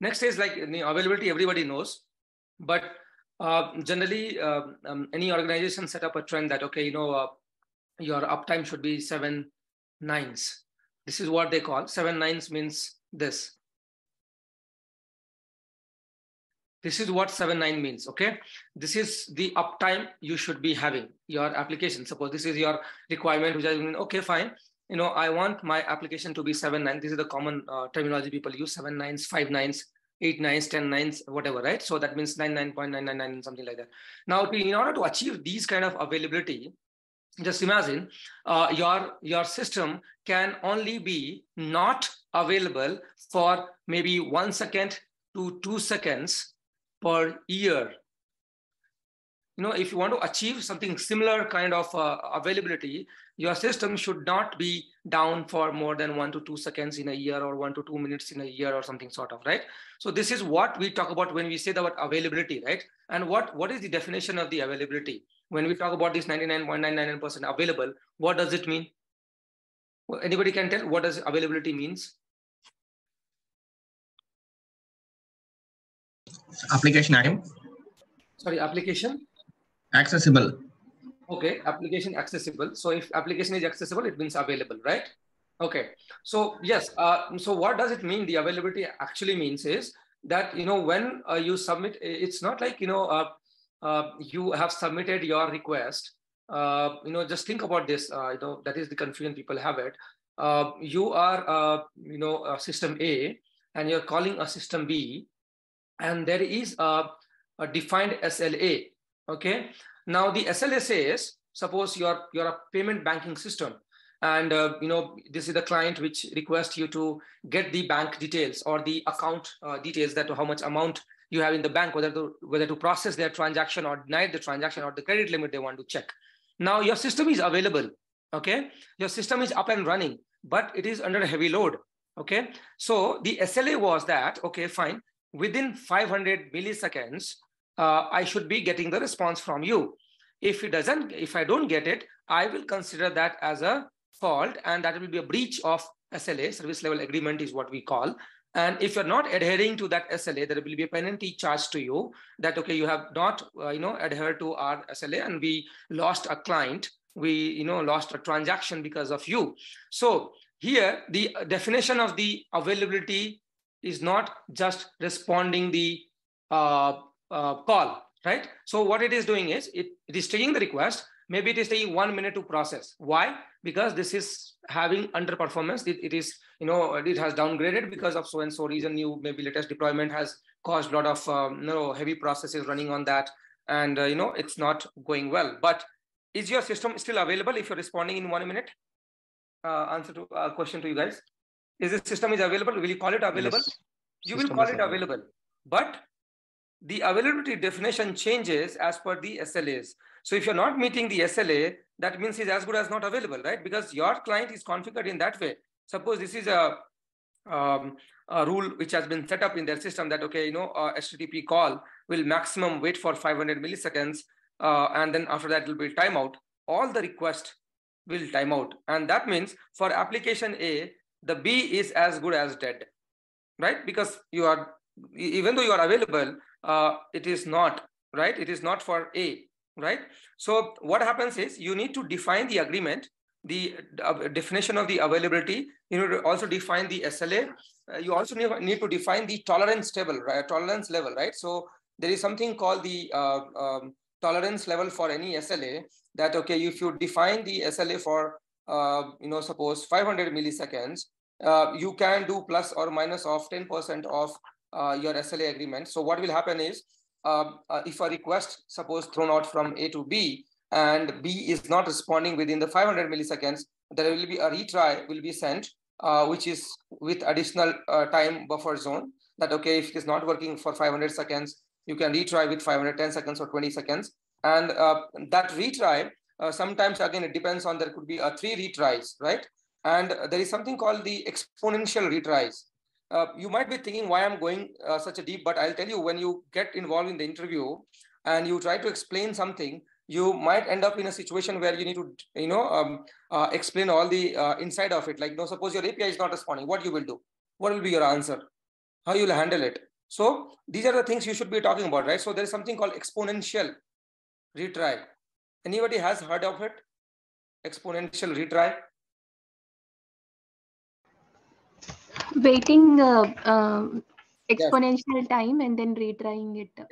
Next is like the availability, everybody knows, but uh, generally uh, um, any organization set up a trend that, okay, you know, uh, your uptime should be seven nines. This is what they call seven nines means this. This is what seven nine means. Okay. This is the uptime you should be having your application. Suppose this is your requirement, which I mean, okay, fine. You know, I want my application to be seven nine. This is the common uh, terminology people use seven nines, five nines, eight nines, ten nines, whatever, right? So that means 99.999, something like that. Now, in order to achieve these kind of availability, just imagine uh, your your system can only be not available for maybe one second to two seconds per year you know if you want to achieve something similar kind of uh, availability your system should not be down for more than one to two seconds in a year or one to two minutes in a year or something sort of right so this is what we talk about when we say the word availability right and what what is the definition of the availability when we talk about this 99.999% available, what does it mean? Well, anybody can tell what does availability means? Application item. Sorry, application? Accessible. Okay, application accessible. So if application is accessible, it means available, right? Okay, so yes, uh, so what does it mean? The availability actually means is that, you know, when uh, you submit, it's not like, you know, uh, uh, you have submitted your request, uh, you know, just think about this. Uh, you know, that is the confusion people have it. You are, you know, a system A, and you're calling a system B, and there is a, a defined SLA. Okay. Now the SLA is suppose you're you're a payment banking system, and uh, you know this is the client which requests you to get the bank details or the account uh, details that how much amount you have in the bank, whether to, whether to process their transaction or deny the transaction or the credit limit they want to check. Now your system is available, okay? Your system is up and running, but it is under a heavy load, okay? So the SLA was that, okay, fine, within 500 milliseconds, uh, I should be getting the response from you. If it doesn't, if I don't get it, I will consider that as a fault and that will be a breach of SLA, service level agreement is what we call. And if you're not adhering to that SLA, there will be a penalty charged to you that, okay, you have not, uh, you know, adhered to our SLA and we lost a client, we, you know, lost a transaction because of you. So here, the definition of the availability is not just responding the uh, uh, call, right? So what it is doing is it, it is taking the request, maybe it is taking one minute to process. Why? Because this is having underperformance. It, it is, you know, it has downgraded because of so and so reason. You maybe latest deployment has caused a lot of um, you know, heavy processes running on that, and uh, you know it's not going well. But is your system still available if you're responding in one minute? Uh, answer to a uh, question to you guys. Is the system is available? Will you call it available? Yes. You system will call it available. available. But the availability definition changes as per the SLAs. So if you're not meeting the SLA, that means it's as good as not available, right? Because your client is configured in that way. Suppose this is a, um, a rule which has been set up in their system that, okay, you know, HTTP call will maximum wait for 500 milliseconds. Uh, and then after that, it will be timeout. All the request will timeout. And that means for application A, the B is as good as dead, right? Because you are, even though you are available, uh, it is not, right? It is not for A right? So what happens is you need to define the agreement, the uh, definition of the availability. You need to also define the SLA. Uh, you also need, to define the tolerance table, right? Tolerance level, right? So there is something called the uh, um, tolerance level for any SLA that, okay, if you define the SLA for, uh, you know, suppose 500 milliseconds, uh, you can do plus or minus of 10% of uh, your SLA agreement. So what will happen is um, uh, if a request, suppose thrown out from A to B, and B is not responding within the 500 milliseconds, there will be a retry will be sent, uh, which is with additional uh, time buffer zone. That okay, if it is not working for 500 seconds, you can retry with 510 seconds or 20 seconds. And uh, that retry, sometimes again, it depends on there could be a three retries, right? And there is something called the exponential retries uh, you might be thinking why I'm going uh, such a deep, but I'll tell you when you get involved in the interview and you try to explain something, you might end up in a situation where you need to, you know, um, uh, explain all the uh, inside of it. Like, know, suppose your API is not responding, what you will do? What will be your answer? How you will handle it? So these are the things you should be talking about, right? So there is something called exponential retry. Anybody has heard of it? Exponential retry? Waiting uh, um, exponential yes. time and then retrying it. Yes.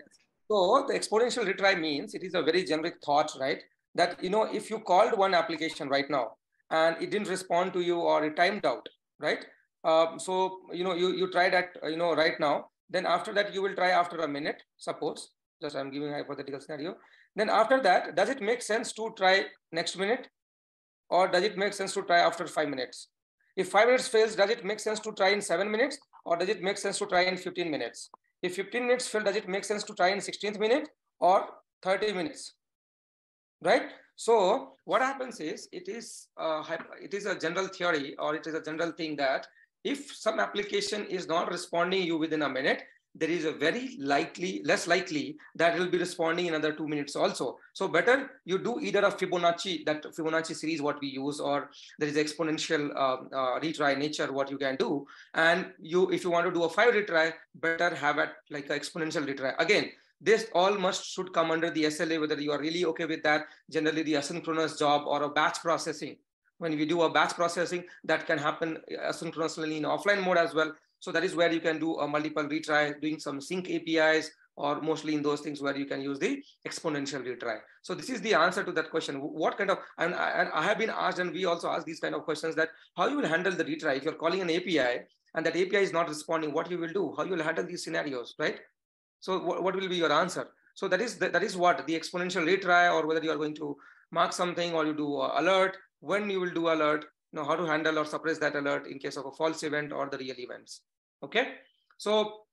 So the exponential retry means it is a very generic thought, right? That, you know, if you called one application right now and it didn't respond to you or it timed out, right? Um, so, you know, you, you tried at, you know, right now, then after that, you will try after a minute, suppose, just I'm giving a hypothetical scenario. Then after that, does it make sense to try next minute? Or does it make sense to try after five minutes? If five minutes fails, does it make sense to try in seven minutes? Or does it make sense to try in 15 minutes? If 15 minutes fail, does it make sense to try in 16th minute or 30 minutes? Right? So what happens is it is it is a general theory or it is a general thing that if some application is not responding you within a minute, there is a very likely, less likely that it will be responding in another two minutes also. So better you do either a Fibonacci, that Fibonacci series what we use, or there is exponential uh, uh, retry nature what you can do. And you, if you want to do a five retry, better have it like an exponential retry. Again, this all must should come under the SLA, whether you are really okay with that, generally the asynchronous job or a batch processing. When we do a batch processing, that can happen asynchronously in offline mode as well. So that is where you can do a multiple retry, doing some sync APIs, or mostly in those things where you can use the exponential retry. So this is the answer to that question. What kind of, and I, and I have been asked, and we also ask these kind of questions that how you will handle the retry. If you're calling an API and that API is not responding, what you will do, how you will handle these scenarios, right? So what, will be your answer? So that is, the, that is what the exponential retry or whether you are going to mark something or you do alert, when you will do alert, know, how to handle or suppress that alert in case of a false event or the real events. Okay, so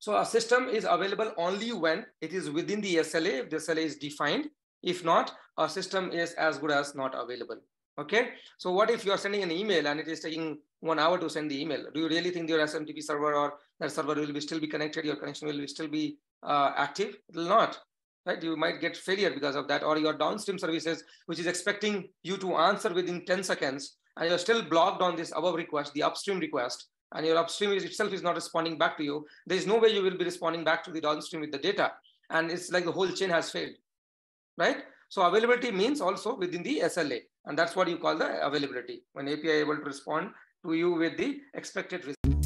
so a system is available only when it is within the SLA, if the SLA is defined. If not, a system is as good as not available. Okay, so what if you are sending an email and it is taking one hour to send the email? Do you really think your SMTP server or that server will be still be connected? Your connection will be still be uh, active? It will not, right? You might get failure because of that, or your downstream services, which is expecting you to answer within 10 seconds, and you're still blocked on this above request, the upstream request, and your upstream itself is not responding back to you, there is no way you will be responding back to the downstream with the data. And it's like the whole chain has failed, right? So availability means also within the SLA. And that's what you call the availability when API able to respond to you with the expected result.